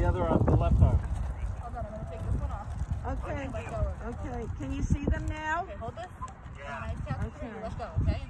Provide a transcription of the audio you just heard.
The other arm, the left arm. Hold on, I'm gonna take this one off. Okay, okay. Can you see them now? Okay, hold this. And when I count okay. three, Let's go, okay?